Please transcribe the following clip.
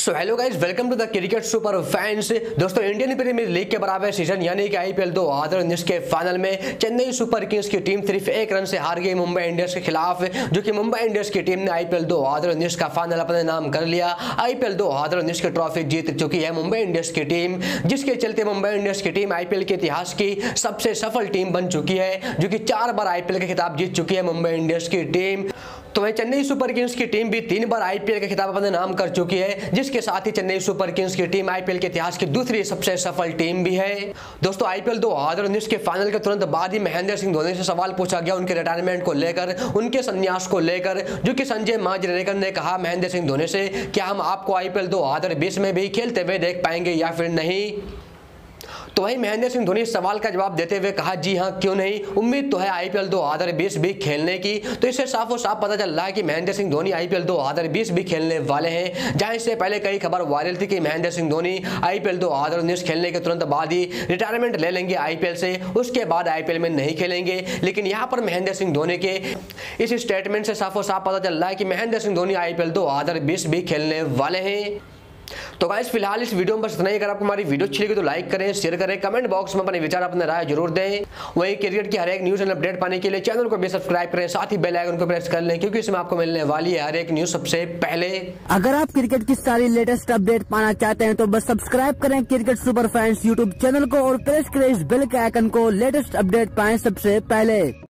So hello guys welcome to the cricket super fans दोस्तों Indian Premier League के बराबर season यानी कि आईपीएल दो हज़ार उन्नीस के फाइनल में चेन्नई सुपर किंग्स की टीम सिर्फ़ एक रन से हार गई मुंबई इंडियंस के खिलाफ, जो कि मुंबई इंडियंस की टीम ने आईपीएल दो हज़ार उन्नीस का फाइनल अपने नाम कर लिया। आईपीएल दो हज़ार उन्नीस की ट्रॉफी जीत चुकी है मुंबई इंडियंस की टीम जिसके चलते मुंबई इंडियंस की टीम आईपीएल के इतिहास की सबसे सफल टीम बन चुकी है, जो कि चार बार आईपीएल का खिताब जीत चुकी है मुंबई इंडियंस की टीम तो वही चेन्नई सुपर किंग्स की टीम भी तीन बार आईपीएल का खिताब अपने नाम कर चुकी है, जिसके साथ ही चेन्नई सुपर किंग्स की टीम आईपीएल के इतिहास की दूसरी सबसे सफल टीम भी है। दोस्तों, आईपीएल दो हज़ार उन्नीस के फाइनल के तुरंत बाद ही महेंद्र सिंह धोनी से सवाल पूछा गया उनके रिटायरमेंट को लेकर, उनके संन्यास को लेकर, जो कि संजय माजरेकर ने कहा महेंद्र सिंह धोनी से, क्या हम आपको आईपीएल दो हज़ार बीस में भी खेलते हुए देख पाएँगे या फिर नहीं? तो वही महेंद्र सिंह धोनी सवाल का जवाब देते हुए कहा, जी हाँ क्यों नहीं? उम्मीद तो है आईपीएल 2020 भी खेलने की। तो इससे साफ़ और साफ़ पता चल रहा है कि महेंद्र सिंह धोनी आईपीएल 2020 भी खेलने वाले हैं। जहाँ इससे पहले कई खबर वायरल थी कि महेंद्र सिंह धोनी आईपीएल 2019 खेलने के तुरंत बाद ही रिटायरमेंट ले लेंगे आईपीएल से। उसके बाद आईपीएल में नहीं खेलेंगे। लेकिन यहाँ पर महेंद्र सिंह धोनी के इस स्टेटमेंट से साफ़ और साफ़ पता चल रहा है कि महेंद्र सिंह धोनी आईपीएल 2020 भी खेलने वाले हैं। तो गाइस फ़िलहाल इस वीडियो में बस इतना ही। अगर आपको हमारी वीडियो अच्छी लगी तो लाइक करें शेयर करें कमेंट बॉक्स में अपने विचार अपने राय ज़रूर दें। वही क्रिकेट की हर एक न्यूज़ एंड अपडेट पाने के लिए चैनल को भी सब्सक्राइब करें, साथ ही बेल आइकन को प्रेस कर लें, क्योंकि इसमें आपको मिलने वाली है हर एक न्यूज़ सबसे पहले। अगर आप क्रिकेट की सारी लेटेस्ट अपडेट पाना चाहते हैं तो बस सब्सक्राइब करें cricket super fans YouTube channel को और प्रेस करें इस बेल के आइकन को। लेटेस्ट अपडेट पाए सबसे पहले।